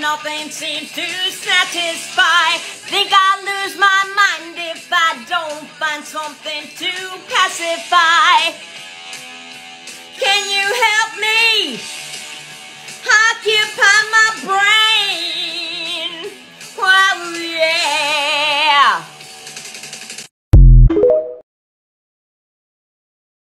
nothing seems to satisfy. Think I'll lose my mind if I don't find something to pacify.